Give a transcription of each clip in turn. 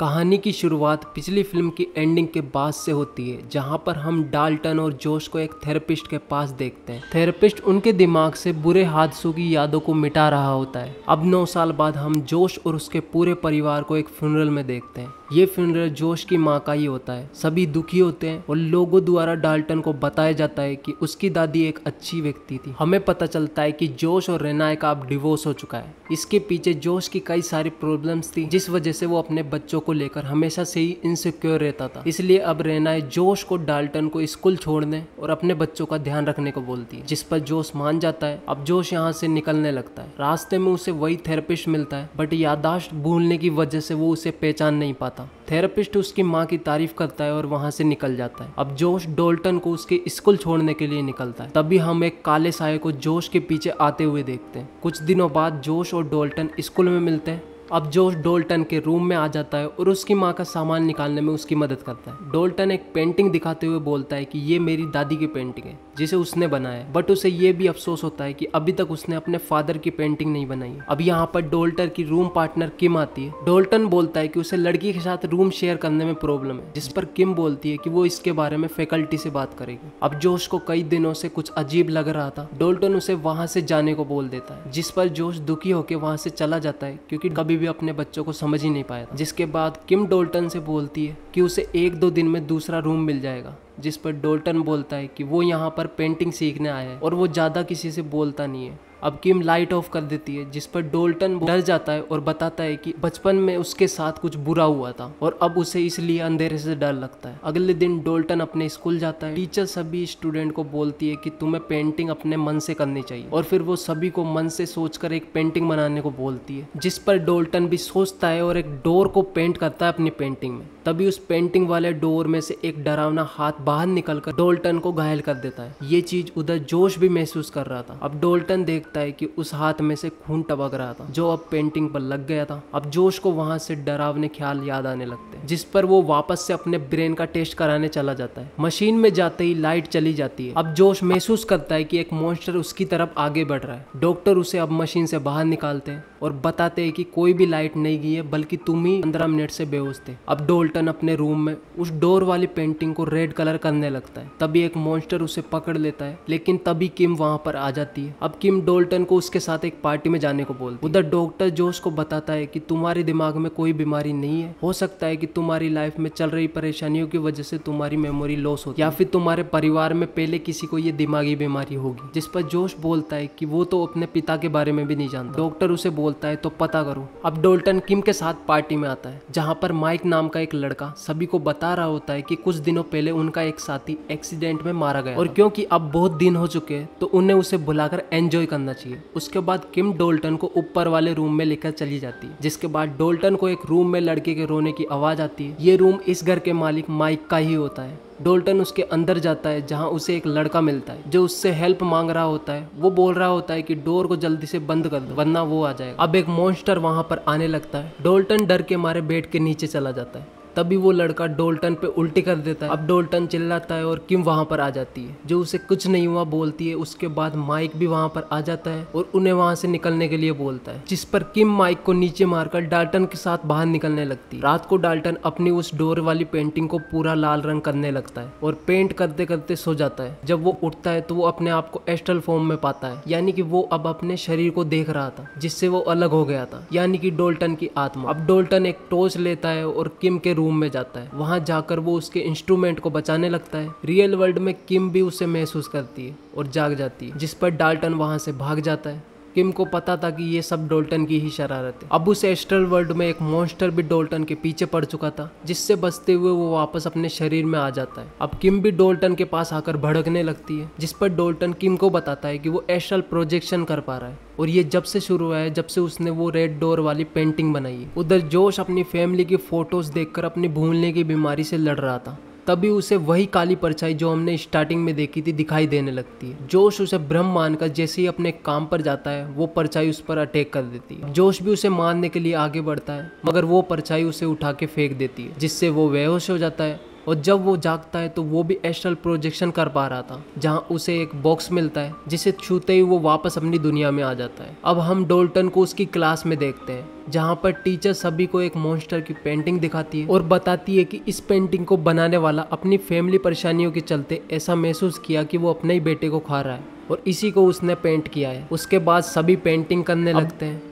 कहानी की शुरुआत पिछली फ़िल्म की एंडिंग के बाद से होती है, जहाँ पर हम डाल्टन और जोश को एक थेरेपिस्ट के पास देखते हैं। थेरेपिस्ट उनके दिमाग से बुरे हादसों की यादों को मिटा रहा होता है। अब नौ साल बाद हम जोश और उसके पूरे परिवार को एक फ्यूनरल में देखते हैं। ये फ्यूनरल जोश की माँ का ही होता है। सभी दुखी होते हैं और लोगों द्वारा डाल्टन को बताया जाता है कि उसकी दादी एक अच्छी व्यक्ति थी। हमें पता चलता है कि जोश और रेनाय का अब डिवोर्स हो चुका है। इसके पीछे जोश की कई सारी प्रॉब्लम्स थी, जिस वजह से वो अपने बच्चों को लेकर हमेशा से ही इनसिक्योर रहता था। इसलिए अब रेनाय जोश को डाल्टन को स्कूल छोड़ने और अपने बच्चों का ध्यान रखने को बोलती है, जिस पर जोश मान जाता है। अब जोश यहाँ से निकलने लगता है। रास्ते में उसे वही थेरेपिस्ट मिलता है बट यादाश्त भूलने की वजह से वो उसे पहचान नहीं पाता। थेरेपिस्ट उसकी माँ की तारीफ़ करता है और वहाँ से निकल जाता है। अब जोश डोल्टन को उसके स्कूल छोड़ने के लिए निकलता है। तभी हम एक काले साय को जोश के पीछे आते हुए देखते हैं। कुछ दिनों बाद जोश और डोल्टन स्कूल में मिलते हैं। अब जोश डोल्टन के रूम में आ जाता है और उसकी माँ का सामान निकालने में उसकी मदद करता है। डोल्टन एक पेंटिंग दिखाते हुए बोलता है कि ये मेरी दादी की पेंटिंग है, जिसे उसने बनाया है। बट उसे ये भी अफसोस होता है कि अभी तक उसने अपने फादर की पेंटिंग नहीं बनाई अब यहाँ पर डोल्टर की रूम पार्टनर किम आती है। डोल्टन बोलता है कि उसे लड़की के साथ रूम शेयर करने में प्रॉब्लम है, जिस पर किम बोलती है कि वो इसके बारे में फैकल्टी से बात करेगी। अब जोश को कई दिनों से कुछ अजीब लग रहा था। डोल्टन उसे वहाँ से जाने को बोल देता है, जिस पर जोश दुखी होकर वहाँ से चला जाता है, क्योंकि कभी भी अपने बच्चों को समझ ही नहीं पाया जिसके बाद किम डोल्टन से बोलती है कि उसे एक दो दिन में दूसरा रूम मिल जाएगा, जिस पर डोल्टन बोलता है कि वो यहाँ पर पेंटिंग सीखने आया है और वो ज़्यादा किसी से बोलता नहीं है। अब किम लाइट ऑफ़ कर देती है, जिस पर डोल्टन डर जाता है और बताता है कि बचपन में उसके साथ कुछ बुरा हुआ था और अब उसे इसलिए अंधेरे से डर लगता है। अगले दिन डोल्टन अपने स्कूल जाता है। टीचर सभी स्टूडेंट को बोलती है कि तुम्हें पेंटिंग अपने मन से करनी चाहिए। और फिर वो सभी को मन से सोचकर एक पेंटिंग बनाने को बोलती है, जिस पर डोल्टन भी सोचता है और एक डोर को पेंट करता है अपनी पेंटिंग में। तभी उस पेंटिंग वाले डोर में से एक डरावना हाथ बाहर निकलकर डोल्टन को घायल कर देता है। ये चीज़ उधर जोश भी महसूस कर रहा था। अब डोल्टन देखता है कि उस हाथ में से खून टपक रहा था, जो अब पेंटिंग पर लग गया था। अब जोश को वहाँ से डरावने ख्याल याद आने लगते हैं, जिस पर वो वापस से अपने ब्रेन का टेस्ट कराने चला जाता है। मशीन में जाते ही लाइट चली जाती है। अब जोश महसूस करता है कि एक मॉन्स्टर उसकी तरफ़ आगे बढ़ रहा है। डॉक्टर उसे अब मशीन से बाहर निकालते हैं और बताते हैं कि कोई भी लाइट नहीं गई है, बल्कि तुम ही पंद्रह मिनट से बेहोश थे। अब डोल्टन अपने रूम में उस डोर वाली पेंटिंग को रेड कलर करने लगता है। तभी एक मॉन्स्टर उसे पकड़ लेता है, लेकिन तभी किम वहाँ पर आ जाती है। अब किम डोल्टन को उसके साथ एक पार्टी में जाने को बोलती उधर डॉक्टर जोश को बताता है कि तुम्हारे दिमाग में कोई बीमारी नहीं है। हो सकता है कि तुम्हारी लाइफ में चल रही परेशानियों की वजह से तुम्हारी मेमोरी लॉस हो। या फिर तुम्हारे परिवार में पहले किसी को ये दिमागी बीमारी होगी, जिस पर जोश बोलता है कि वो तो अपने पिता के बारे में भी नहीं जानता। डॉक्टर उसे बोलता है तो पता करो, अब डोल्टन किम के साथ पार्टी में आता है, जहाँ पर माइक नाम का एक लड़का सभी को बता रहा होता है कि कुछ दिनों पहले उनका एक साथी एक्सीडेंट में मारा गया और क्योंकि अब बहुत दिन हो चुके हैं तो उन्हें उसे बुलाकर एंजॉय करना चाहिए। उसके बाद किम डोल्टन को ऊपर वाले रूम में लेकर चली जाती है, जिसके बाद डोल्टन को एक रूम में लड़के के रोने की आवाज़ आती है। ये रूम इस घर के मालिक माइक का ही होता है। डोल्टन उसके अंदर जाता है, जहाँ उसे एक लड़का मिलता है, जो उससे हेल्प मांग रहा होता है। वो बोल रहा होता है कि डोर को जल्दी से बंद कर दो, वरना वो आ जाएगा। अब एक मॉन्स्टर वहाँ पर आने लगता है। डोल्टन डर के मारे बेड के नीचे चला जाता है। तभी वो लड़का डोल्टन पे उल्टी कर देता है। अब डोल्टन चिल्लाता है और किम वहाँ पर आ जाती है। जो उसे कुछ नहीं हुआ बोलती है, उसके बाद माइक भी वहाँ पर आ जाता है और उन्हें वहाँ से निकलने के लिए बोलता है, जिस पर किम माइक को नीचे मारकर डाल्टन के साथ बाहर निकलने लगती है। रात को डाल्टन अपनी उस डोर वाली पेंटिंग को पूरा लाल रंग करने लगता है और पेंट करते करते सो जाता है। जब वो उठता है तो वो अपने आप को एस्ट्रल फॉर्म में पाता है, यानी कि वो अब अपने शरीर को देख रहा था, जिससे वो अलग हो गया था, यानी कि डोल्टन की आत्मा। अब डोल्टन एक टॉर्च लेता है और किम के रूम में जाता है। वहाँ जाकर वो उसके इंस्ट्रूमेंट को बचाने लगता है। रियल वर्ल्ड में किम भी उसे महसूस करती है और जाग जाती है, जिस पर डाल्टन वहाँ से भाग जाता है। किम को पता था कि ये सब डोल्टन की ही शरारत है। अब उस एस्ट्रल वर्ल्ड में एक मॉन्स्टर भी डोल्टन के पीछे पड़ चुका था, जिससे बचते हुए वो वापस अपने शरीर में आ जाता है। अब किम भी डोल्टन के पास आकर भड़कने लगती है, जिस पर डोल्टन किम को बताता है कि वो एस्ट्रल प्रोजेक्शन कर पा रहा है। और ये जब से शुरू हुआ है, जब से उसने वो रेड डोर वाली पेंटिंग बनाई है। उधर जोश अपनी फैमिली की फ़ोटोज़ देखकर अपनी भूलने की बीमारी से लड़ रहा था। तभी उसे वही काली परछाई जो हमने स्टार्टिंग में देखी थी दिखाई देने लगती है। जोश उसे ब्रह्म मानकर जैसे ही अपने काम पर जाता है, वो परछाई उस पर अटैक कर देती है। जोश भी उसे मारने के लिए आगे बढ़ता है, मगर वो परछाई उसे उठा के फेंक देती है, जिससे वो बेहोश हो जाता है और जब वो जागता है तो वो भी एस्ट्रल प्रोजेक्शन कर पा रहा था जहाँ उसे एक बॉक्स मिलता है जिसे छूते ही वो वापस अपनी दुनिया में आ जाता है। अब हम डोल्टन को उसकी क्लास में देखते हैं जहाँ पर टीचर सभी को एक मॉन्स्टर की पेंटिंग दिखाती है और बताती है कि इस पेंटिंग को बनाने वाला अपनी फैमिली परेशानियों के चलते ऐसा महसूस किया कि वो अपने ही बेटे को खा रहा है और इसी को उसने पेंट किया है। उसके बाद सभी पेंटिंग करने लगते हैं।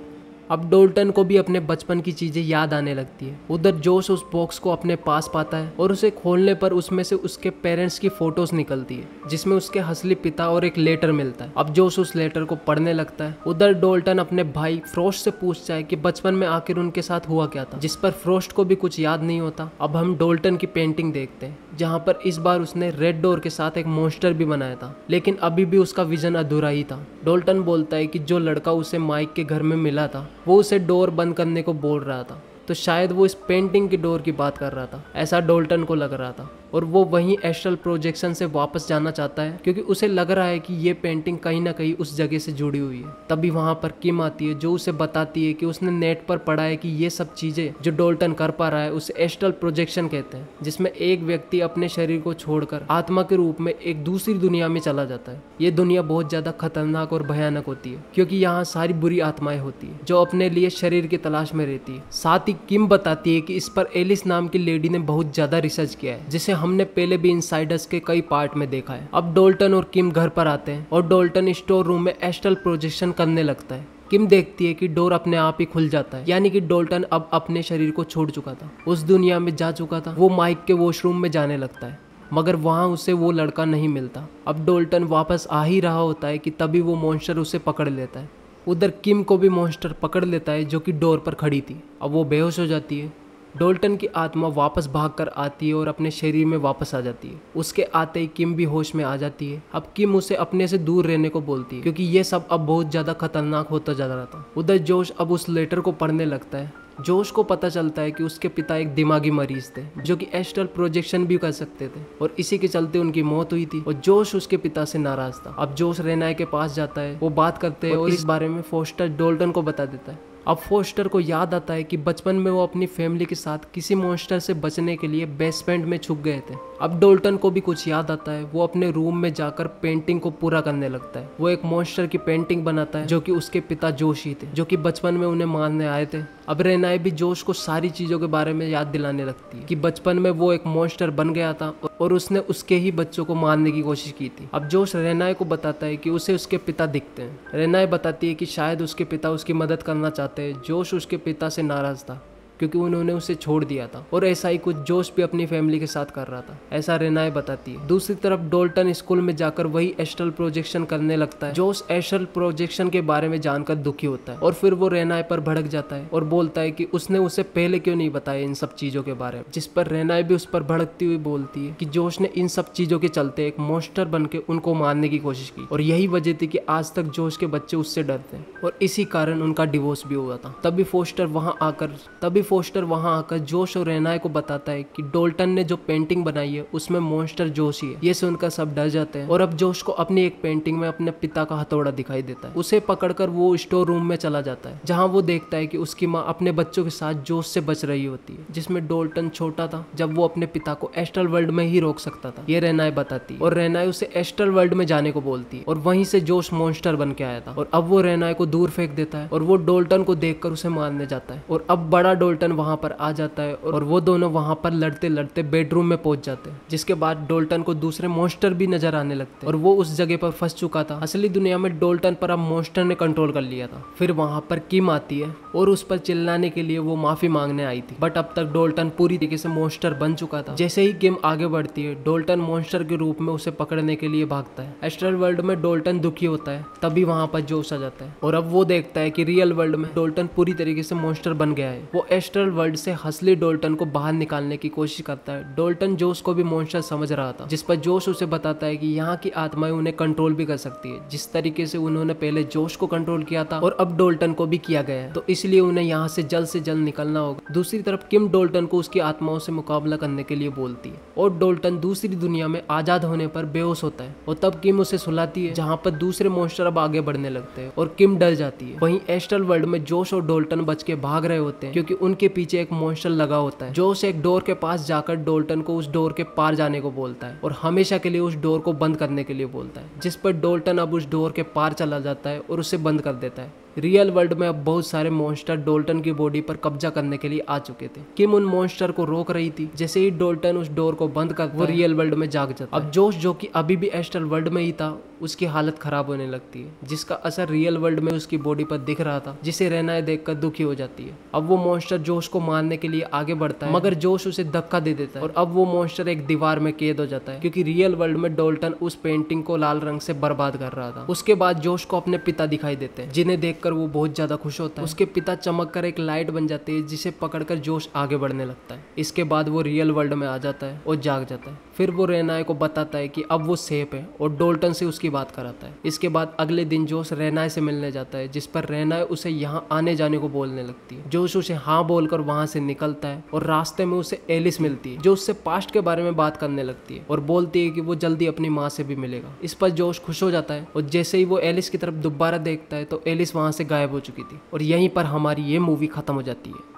अब डोल्टन को भी अपने बचपन की चीज़ें याद आने लगती है। उधर जोश उस बॉक्स को अपने पास पाता है और उसे खोलने पर उसमें से उसके पेरेंट्स की फ़ोटोज़ निकलती है, जिसमें उसके हसली पिता और एक लेटर मिलता है। अब जोश उस लेटर को पढ़ने लगता है। उधर डोल्टन अपने भाई फ्रोस्ट से पूछता है कि बचपन में आखिर उनके साथ हुआ क्या था, जिस पर फ्रोस्ट को भी कुछ याद नहीं होता। अब हम डोल्टन की पेंटिंग देखते हैं, जहाँ पर इस बार उसने रेड डोर के साथ एक मोस्टर भी बनाया था, लेकिन अभी भी उसका विजन अधूरा ही था। डोल्टन बोलता है कि जो लड़का उसे माइक के घर में मिला था वो उसे डोर बंद करने को बोल रहा था। तो शायद वो इस पेंटिंग की डोर की बात कर रहा था। ऐसा डोल्टन को लग रहा था। और वो वहीं एस्ट्रल प्रोजेक्शन से वापस जाना चाहता है, क्योंकि उसे लग रहा है कि ये पेंटिंग कहीं ना कहीं उस जगह से जुड़ी हुई है। तभी वहाँ पर किम आती है, जो उसे बताती है कि उसने नेट पर पढ़ा है कि ये सब चीज़ें जो डोल्टन कर पा रहा है, उसे एस्ट्रल प्रोजेक्शन कहते हैं, जिसमें एक व्यक्ति अपने शरीर को छोड़कर आत्मा के रूप में एक दूसरी दुनिया में चला जाता है। ये दुनिया बहुत ज़्यादा खतरनाक और भयानक होती है, क्योंकि यहाँ सारी बुरी आत्माएँ होती है, जो अपने लिए शरीर की तलाश में रहती है। साथ ही किम बताती है कि इस पर एलिस नाम की लेडी ने बहुत ज़्यादा रिसर्च किया है, जिसे हमने पहले भी इनसाइडर्स के कई पार्ट में देखा है। अब डोल्टन और किम घर पर आते हैं और डोल्टन स्टोर रूम में एस्ट्रल प्रोजेक्शन करने लगता है। किम देखती है कि डोर अपने आप ही खुल जाता है, यानी कि डोल्टन अब अपने शरीर को छोड़ चुका था। उस दुनिया में जा चुका था, वो माइक के वॉशरूम में जाने लगता है, मगर वहाँ उसे वो लड़का नहीं मिलता। अब डोल्टन वापस आ ही रहा होता है कि तभी वो मॉन्स्टर उसे पकड़ लेता है। उधर किम को भी मॉन्स्टर पकड़ लेता है, जो कि डोर पर खड़ी थी। अब वो बेहोश हो जाती है। डोल्टन की आत्मा वापस भागकर आती है और अपने शरीर में वापस आ जाती है। उसके आते ही किम भी होश में आ जाती है। अब किम उसे अपने से दूर रहने को बोलती है, क्योंकि ये सब अब बहुत ज़्यादा खतरनाक होता जा रहा था। उधर जोश अब उस लेटर को पढ़ने लगता है। जोश को पता चलता है कि उसके पिता एक दिमागी मरीज़ थे जो कि एस्ट्रल प्रोजेक्शन भी कर सकते थे और इसी के चलते उनकी मौत हुई थी और जोश उसके पिता से नाराज़ था। अब जोश रेनाय के पास जाता है वो बात करते हैं और इस बारे में फोस्टर डोल्टन को बता देता है। अब फोस्टर को याद आता है कि बचपन में वो अपनी फैमिली के साथ किसी मॉन्स्टर से बचने के लिए बेसमेंट में छुप गए थे। अब डोल्टन को भी कुछ याद आता है। वो अपने रूम में जाकर पेंटिंग को पूरा करने लगता है। वो एक मॉन्स्टर की पेंटिंग बनाता है, जो कि उसके पिता जोश थे, जो कि बचपन में उन्हें मारने आए थे। अब रेनाए भी जोश को सारी चीज़ों के बारे में याद दिलाने लगती है, कि बचपन में वो एक मॉन्स्टर बन गया था और उसने उसके ही बच्चों को मारने की कोशिश की थी। अब जोश रेनाए को बताता है कि उसे उसके पिता दिखते हैं। रेनाए बताती है कि शायद उसके पिता उसकी मदद करना चाहते हैं। जोश उसके पिता से नाराज़ था। क्योंकि उन्होंने उसे छोड़ दिया था और ऐसा ही कुछ जोश भी अपनी फैमिली के साथ कर रहा था। ऐसा रेनाए बताती है। दूसरी तरफ़ डोल्टन स्कूल में जाकर वही एस्ट्रल प्रोजेक्शन करने लगता है। जोश एस्ट्रल प्रोजेक्शन के बारे में जानकर दुखी होता है और फिर वो रेनाए पर भड़क जाता है और बोलता है कि उसने उसे पहले क्यों नहीं बताया इन सब चीज़ों के बारे में? जिस पर रेनाए भी उस पर भड़कती हुई बोलती है कि जोश ने इन सब चीज़ों के चलते एक मोस्टर बन के उनको मारने की कोशिश की और यही वजह थी कि आज तक जोश के बच्चे उससे डरते हैं और इसी कारण उनका डिवोर्स भी हुआ था। तभी फोस्टर वहाँ आकर, तभी फोस्टर वहाँ आकर जोश और रेनाय को बताता है कि डोल्टन ने जो पेंटिंग बनाई है, उसमें मॉन्स्टर जोश ही है। ये सुनकर सब डर जाते हैं और अब जोश को अपनी एक पेंटिंग में अपने पिता का हथौड़ा दिखाई देता है। उसे पकड़कर वो स्टोर रूम में चला जाता है, जहाँ वो देखता है कि उसकी माँ अपने बच्चों के साथ जोश से बच रही होती है, जिसमें डोल्टन छोटा था, जब वो अपने पिता को एस्ट्रल वर्ल्ड में ही रोक सकता था। ये रेनाय बताती और रेनाय उसे एस्ट्रल वर्ल्ड में जाने को बोलती है और वहीं से जोश मॉन्स्टर बन के आया था। और अब वो रेनाय को दूर फेंक देता है और वो डोल्टन को देखकर उसे मारने जाता है। और अब बड़ा डोल्टन वहाँ वहाँ पर आ जाता है और वो दोनों वहाँ पर लड़ते लड़ते बेडरूम में पहुँच जाते हैं, जिसके बाद डोल्टन को दूसरे मोस्टर भी नज़र आने लगते और वो उस जगह पर फंस चुका था। असली दुनिया में डोल्टन पर अब मोस्टर ने कंट्रोल कर लिया था। फिर वहाँ पर किम आती है और उस पर चिल्लाने के लिए वो माफ़ी मांगने आई थी। बट अब तक डोल्टन पूरी तरीके से मोस्टर बन चुका था। जैसे ही गेम आगे बढ़ती है, डोल्टन मोस्टर के रूप में उसे पकड़ने के लिए भागता है। एस्ट्रल वर्ल्ड में डोल्टन दुखी होता है, तभी वहाँ पर जोश आ जाता है। और अब वो देखता है कि रियल वर्ल्ड में डोल्टन पूरी तरीके से मोस्टर बन गया है। वो एस्ट्रल वर्ल्ड से हसली डोल्टन को बाहर निकालने की कोशिश करता है। डोल्टन जोश को भी मोन्स्टर समझ रहा था, जिस पर जोश उसे बताता है कि यहाँ की आत्माएँ उन्हें कंट्रोल भी कर सकती है। जिस तरीके से उन्होंने पहले जोश को कंट्रोल किया था और अब डोल्टन को भी किया गया है तो इसलिए उन्हें यहाँ से जल्द से जल्द निकलना होगा। दूसरी तरफ़ किम डोल्टन को उसकी आत्माओं से मुकाबला करने के लिए बोलती है, और डोल्टन दूसरी दुनिया में आज़ाद होने पर बेहोश होता है, और तब किम उसे सुलाती है, जहाँ पर दूसरे मॉन्स्टर अब आगे बढ़ने लगते हैं, और किम डर जाती है। वहीं एस्ट्रल वर्ल्ड में जोश और डोल्टन बच के भाग रहे होते हैं, क्योंकि उनके उनके पीछे एक मॉन्स्टर लगा होता है, जो उसे एक डोर के पास जाकर डोल्टन को उस डोर के पार जाने को बोलता है और हमेशा के लिए उस डोर को बंद करने के लिए बोलता है, जिस पर डोल्टन अब उस डोर के पार चला जाता है और उसे बंद कर देता है। रियल वर्ल्ड में अब बहुत सारे मॉन्स्टर डोल्टन की बॉडी पर कब्जा करने के लिए आ चुके थे। किम उन मॉन्स्टर को रोक रही थी जैसे ही डोल्टन उस डोर को बंद कर वो रियल वर्ल्ड में जाग जाता अब जोश जो कि अभी भी एस्ट्रल वर्ल्ड में ही था उसकी हालत खराब होने लगती है जिसका असर रियल वर्ल्ड में उसकी बॉडी पर दिख रहा था जिसे रहना देखकर दुखी हो जाती है। अब वो मॉन्स्टर जोश को मारने के लिए आगे बढ़ता है मगर जोश उसे धक्का दे देता है और अब वो मॉन्स्टर एक दीवार में कैद हो जाता है क्योंकि रियल वर्ल्ड में डोल्टन उस पेंटिंग को लाल रंग से बर्बाद कर रहा था। उसके बाद जोश को अपने पिता दिखाई देते हैं जिन्हें देखकर वो बहुत ज़्यादा खुश होता है। उसके पिता चमक कर एक लाइट बन जाती है, जिसे पकड़कर जोश आगे बढ़ने लगता है। इसके बाद वो रियल वर्ल्ड में आ जाता है और जाग जाता है। फिर वो रेनाय को बताता है कि अब वो सेफ़ है और डोल्टन से उसकी बात कराता है। इसके बाद अगले दिन जोश रेनाय से मिलने जाता है, जिस पर रेनाय उसे यहाँ आने जाने को बोलने लगती है। जोश उसे हाँ बोलकर वहाँ से निकलता है और रास्ते में उसे एलिस मिलती है, जो उससे पास्ट के बारे में बात करने लगती है और बोलती है कि वो जल्दी अपनी माँ से भी मिलेगा। इस पर जोश खुश हो जाता है और जैसे ही वो एलिस की तरफ़ दोबारा देखता है तो एलिस वहाँ से गायब हो चुकी थी और यहीं पर हमारी ये मूवी खत्म हो जाती है।